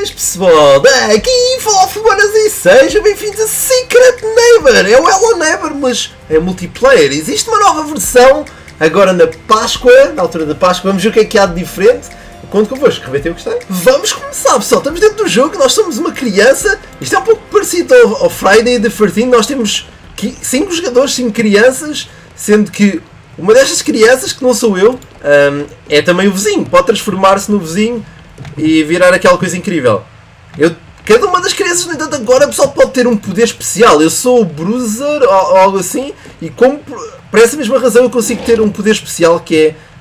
Boas pessoal, daqui fala Fumanas e sejam bem-vindos a Secret Neighbor. É o Hello Neighbor, mas é multiplayer. Existe uma nova versão agora na Páscoa, na altura da Páscoa. Vamos ver o que é que há de diferente. Conto convosco, rebetem o que gostei. Vamos começar pessoal, estamos dentro do jogo, nós somos uma criança. Isto é um pouco parecido ao, ao Friday the 13 Nós temos 5 jogadores, 5 crianças, sendo que uma destas crianças, que não sou eu, um, é também o vizinho. Pode transformar-se no vizinho e virar aquela coisa incrível. Eu, cada uma das crianças, no entanto, agora pessoal pode ter um poder especial. Eu sou o Bruiser ou, ou algo assim, e como por essa mesma razão eu consigo ter um poder especial que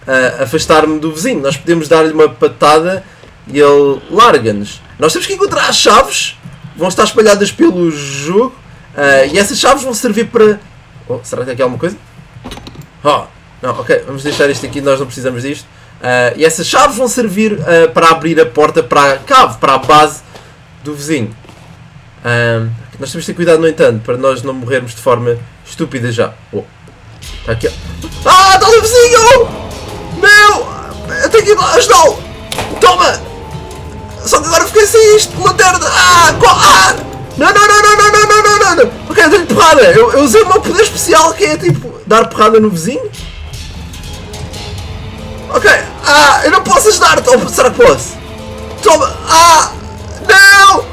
é uh, afastar-me do vizinho. Nós podemos dar-lhe uma patada e ele larga-nos. Nós temos que encontrar as chaves, vão estar espalhadas pelo jogo, uh, e essas chaves vão servir para. Oh, será que aqui há alguma coisa? Oh, não, ok, vamos deixar isto aqui, nós não precisamos disto. Uh, e essas chaves vão servir uh, para abrir a porta para a cave, para a base do vizinho. Uh, nós temos que ter cuidado, no entanto, para nós não morrermos de forma estúpida já. Oh. Está aqui. Ah, está o vizinho! Meu! Eu tenho que ir ajudá-lo! Toma! Só que agora fiquei sem isto! Lanterna! Ah! ah! Não, não, não, não, não, não, não, não, não! Ok, eu tenho porrada! Eu, eu usei o meu poder especial que é tipo dar porrada no vizinho. Ok. Ah, eu não posso ajudar. Ou será que posso? Toma. Ah, não.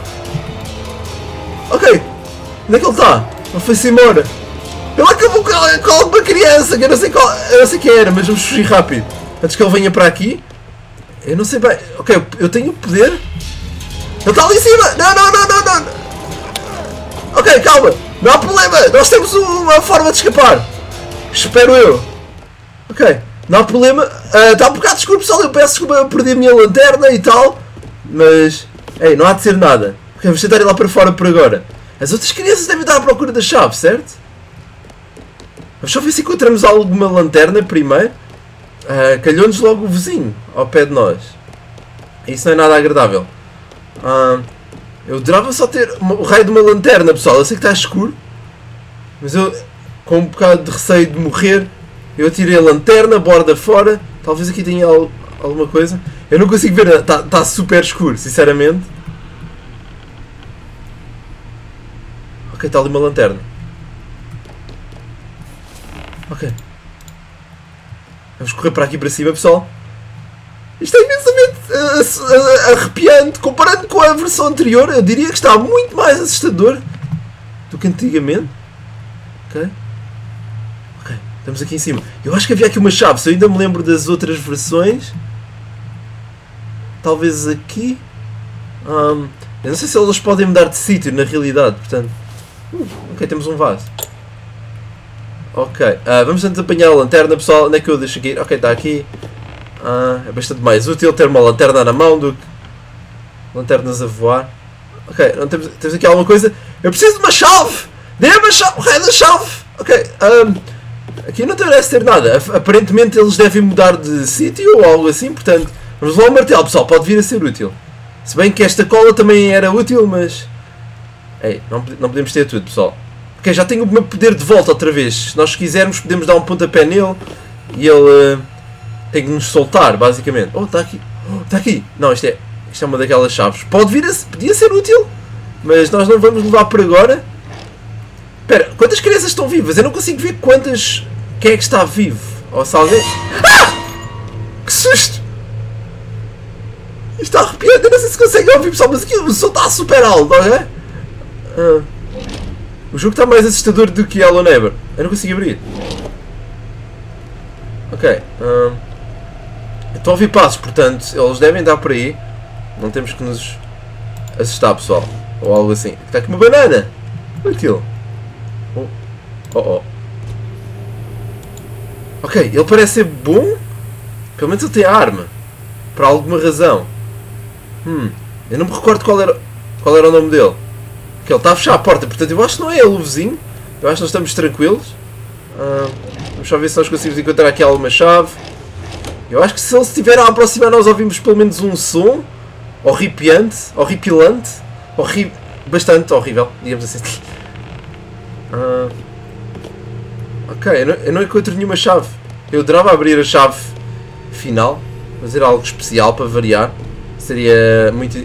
Ok. Onde é que ele está? Ele foi-se embora. Ele acabou com, com alguma criança, que eu não sei qual. Eu não sei quem era, mas vamos fugir rápido. Antes que ele venha para aqui. Eu não sei bem. Ok, eu tenho poder. Ele está ali em cima! Não, não, não, não, não! Ok, calma! Não há problema! Nós temos uma forma de escapar! Espero eu! Ok. Não há problema. Uh, está um bocado escuro, pessoal. Eu peço desculpa, eu perdi a minha lanterna e tal. Mas, ei, não há de ser nada. Ok, vamos tentar ir lá para fora por agora. As outras crianças devem estar à procura da chave, certo? Vamos só ver se encontramos alguma lanterna primeiro. Uh, Calhou-nos logo o vizinho ao pé de nós. Isso não é nada agradável. Uh, eu adorava só ter o raio de uma lanterna, pessoal. Eu sei que está escuro. Mas eu, com um bocado de receio de morrer, eu tirei a lanterna, borda fora. Talvez aqui tenha alguma coisa. Eu não consigo ver, está tá super escuro, sinceramente. Ok, está ali uma lanterna. Ok. Vamos correr para aqui para cima, pessoal. Isto é imensamente uh, arrepiante. Comparando com a versão anterior, eu diria que está muito mais assustador do que antigamente. Ok. Estamos aqui em cima. Eu acho que havia aqui uma chave. Se eu ainda me lembro das outras versões. Talvez aqui. Um, eu não sei se elas podem mudar de sítio na realidade. Portanto. Uh, ok, temos um vaso. Ok. Uh, vamos antes apanhar a lanterna, pessoal. Onde é que eu deixo aqui? Ok, está aqui. Uh, é bastante mais útil ter uma lanterna na mão do que lanternas a voar. Ok, não temos, temos aqui alguma coisa. Eu preciso de uma chave! Dê-me a chave! O rei da chave! Ok. Um, Aqui não parece ter nada. Aparentemente eles devem mudar de sítio ou algo assim, portanto, vamos lá ao martelo, pessoal, pode vir a ser útil. Se bem que esta cola também era útil, mas. Ei, não, não podemos ter tudo, pessoal. Ok, já tenho o meu poder de volta outra vez. Se nós quisermos, podemos dar um pontapé nele e ele uh, tem que nos soltar, basicamente. Oh, está aqui. Oh, está aqui. Não, isto é, isto é uma daquelas chaves. Pode vir a. Podia ser útil, mas nós não vamos levar por agora. Espera, quantas crianças estão vivas? Eu não consigo ver quantas quem é que está vivo? Ou se alguém. Ah! Que susto! Isto está arrepiante, eu não sei se consegue ouvir pessoal, mas aqui o som está super alto, não é? Ah. O jogo está mais assustador do que Hello Neighbor. Eu não consigo abrir. Ok. Ah. Estou a ouvir passos, portanto, eles devem dar por aí. Não temos que nos assustar, pessoal. Ou algo assim. Está aqui uma banana! Aquilo. Oh, oh. Ok, ele parece ser bom. Pelo menos ele tem arma. Por alguma razão. Hum. Eu não me recordo qual era, qual era o nome dele. Que ele está a fechar a porta, portanto eu acho que não é ele o vizinho. Eu acho que nós estamos tranquilos. Uh, vamos só ver se nós conseguimos encontrar aqui alguma chave. Eu acho que se ele estiver a aproximar nós ouvimos pelo menos um som horripiante, horripilante, horri bastante horrível, digamos assim. Uh, Ok, eu não, eu não encontro nenhuma chave. Eu adorava abrir a chave final, fazer algo especial para variar. Seria muito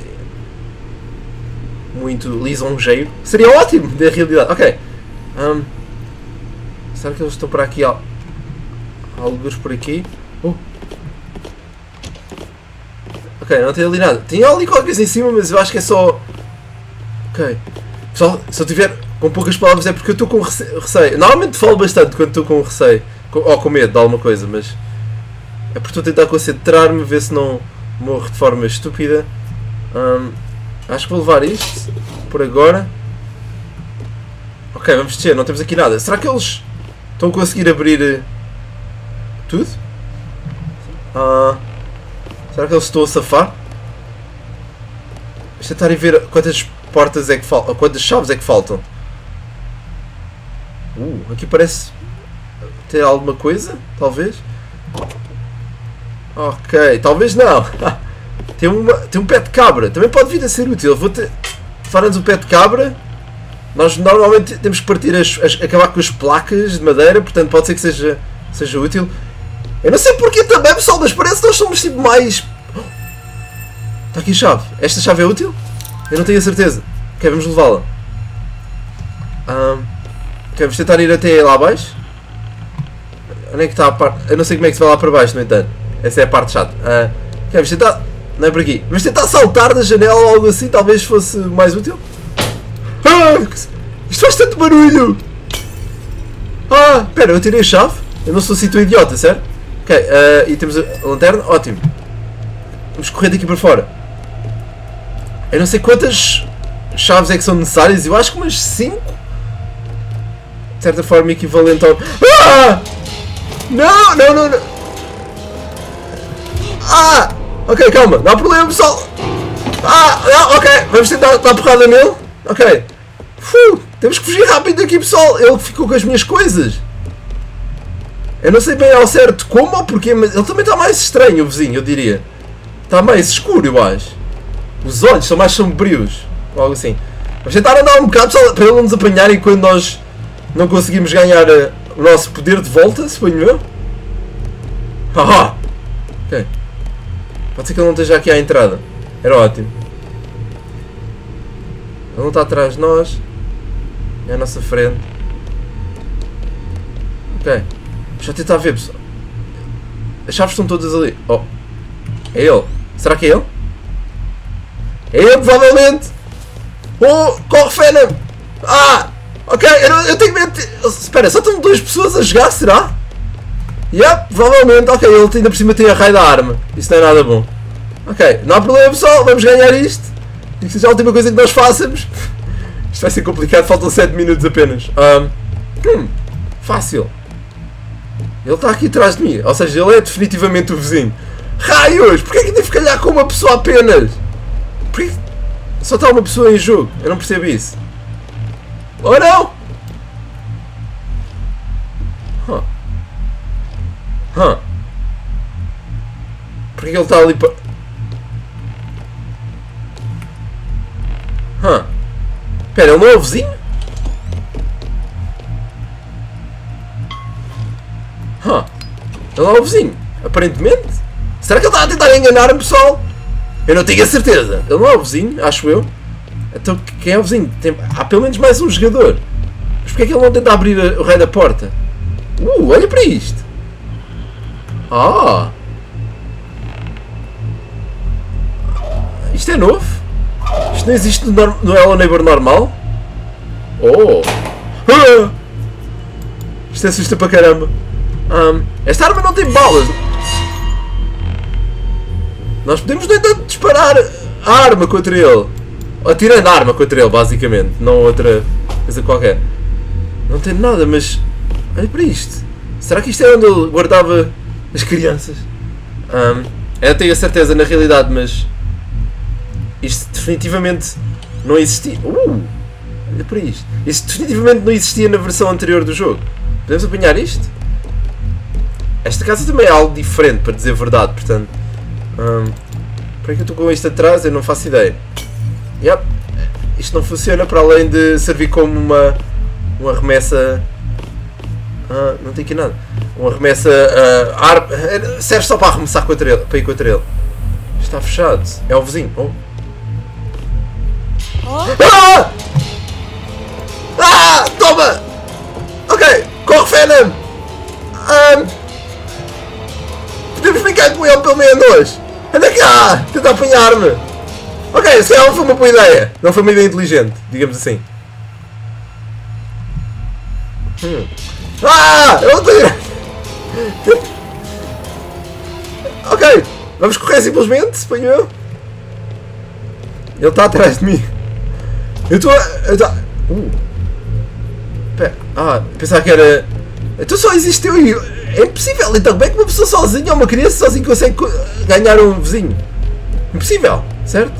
muito lisonjeiro. Seria ótimo, na realidade. Ok. Um, será que eles estão para aqui? al- Alguns por aqui. Oh. Ok, não tem ali nada. Tinha ali qualquer coisa em cima, mas eu acho que é só. Ok. Pessoal, se eu tiver com poucas palavras é porque eu estou com rece- receio. Normalmente falo bastante quando estou com receio. Ou com medo de alguma coisa, mas. É porque estou a tentar concentrar-me, ver se não morro de forma estúpida. Hum, acho que vou levar isto por agora. Ok, vamos descer, não temos aqui nada. Será que eles estão a conseguir abrir eh, tudo? Ah, será que eles estão a safar? Vamos tentar ver quantas portas é que faltam, quantas chaves é que faltam. Uh, aqui parece ter alguma coisa, talvez. Ok, talvez não. tem, uma, tem um pé de cabra, também pode vir a ser útil. Vou ter. Faremos o pé de cabra. Nós normalmente temos que partir as, as- acabar com as placas de madeira, portanto pode ser que seja, seja útil. Eu não sei porque também, pessoal, mas parece que nós somos tipo mais. Está aqui a chave. Esta chave é útil? Eu não tenho a certeza. Ok, vamos levá-la. Ahm, vamos tentar ir até lá abaixo. Onde é que está a parte? Eu não sei como é que se vai lá para baixo, no entanto. Essa é a parte chata. Ah, ok, vamos tentar. Não é por aqui. Vamos tentar saltar da janela ou algo assim, talvez fosse mais útil. Ah, isto faz tanto barulho! Ah, espera, eu tirei a chave. Eu não sou assim tão idiota, certo? Ok, ah, e temos a lanterna, ótimo. Vamos correr daqui para fora. Eu não sei quantas chaves é que são necessárias, eu acho que umas 5. De certa forma equivalente ao. Ah! Não, não, não, não! Ah! Ok, calma, não há problema pessoal! Ah, não, ok, vamos tentar dar porrada nele. Ok. Fu, temos que fugir rápido daqui pessoal, ele ficou com as minhas coisas. Eu não sei bem ao certo como ou porquê, mas ele também está mais estranho, o vizinho, eu diria. Está mais escuro, eu acho. Os olhos são mais sombrios. Ou algo assim. Vamos tentar andar um bocado só para ele não nos apanharem quando nós não conseguimos ganhar eh, o nosso poder de volta, suponho eu. Haha! Ok. Pode ser que ele não esteja aqui à entrada. Era ótimo. Ele não está atrás de nós. É à nossa frente. Ok. Eu tentar ver, pessoal. As chaves estão todas ali. Oh. É ele. Será que é ele? É ele, provavelmente! Oh, corre, Fena! Ah! Ok, eu, eu tenho medo. Espera, só estão duas pessoas a jogar, será? Yep, provavelmente. Ok, ele ainda por cima tem a raio da arma. Isso não é nada bom. Ok, não há problema, pessoal. Vamos ganhar isto. Que seja a última coisa que nós façamos. Isto vai ser complicado, faltam 7 minutos apenas. Ahm, hum, fácil. Ele está aqui atrás de mim. Ou seja, ele é definitivamente o vizinho. Raios! Porquê é que devo calhar com uma pessoa apenas? Porquê que só está uma pessoa em jogo? Eu não percebo isso. Oh não! Huh. Huh. Porquê que ele está ali para. Huh. Espera, ele não é o vizinho? Huh. Ele é o vizinho, aparentemente. Será que ele está a tentar enganar-me, pessoal? Eu não tenho a certeza. Ele não é o vizinho, acho eu. Então quem é o vizinho? Tem- Há pelo menos mais um jogador. Mas porquê é que ele não tenta abrir a- o raio da porta? Uh, olha para isto. Ah! Isto é novo? Isto não existe no, no Hello Neighbor normal? Oh! Ah! Isto assusta para caramba. Ahm, esta arma não tem balas. Nós podemos, no entanto, disparar a arma contra ele. Atirando arma contra ele, basicamente. Não outra coisa qualquer. Não tem nada, mas. Olha para isto. Será que isto é onde ele guardava as crianças? Ahm, eu tenho a certeza na realidade, mas. Isto definitivamente não existia. Uh! Olha para isto. Isto definitivamente não existia na versão anterior do jogo. Podemos apanhar isto? Esta casa também é algo diferente, para dizer a verdade, portanto. Hum, para que eu estou com isto atrás? Eu não faço ideia. Yep. Isto não funciona para além de servir como uma, uma remessa. Ah, não tem aqui nada. Uma remessa. Uh, ar... Serve só para arremessar contra ele, para ir contra ele. Está fechado. É o vizinho. Oh. oh. Ah! Ah! Toma! Ok! Corre, Venom! Um, ah, podemos brincar com ele pelo menos! Anda cá! É Tenta apanhar-me! Ok, se calhar foi uma boa ideia. Não foi uma ideia inteligente, digamos assim. Hum. Ah! Eu não estou Ok, vamos correr simplesmente, suponho eu. Ele está atrás de mim. Eu estou a. Tô... Uh. Pera. Ah, pensava que era. Então só existe eu e. É impossível, então como é que uma pessoa sozinha ou uma criança sozinha consegue ganhar um vizinho? Impossível, certo?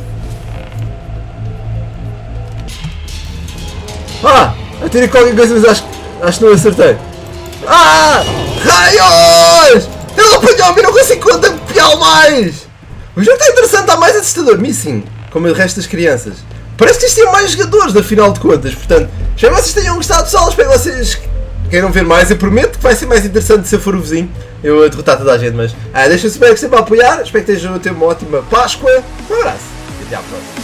Ah! Atirei qualquer coisa, mas acho, acho que não acertei. Ah! Raios! Ele apanhou-me não consigo campeão mais! O jogo está interessante, está mais assustador. Missing, como o resto das crianças. Parece que existiam mais jogadores, afinal de contas. Portanto, espero que vocês tenham gostado, pessoal. Espero que vocês queiram ver mais. Eu prometo que vai ser mais interessante se eu for o vizinho. Eu a derrotar toda a gente, mas ah, deixem-se bem que sempre a apoiar. Espero que estejam a ter uma ótima Páscoa. Um abraço e até à próxima.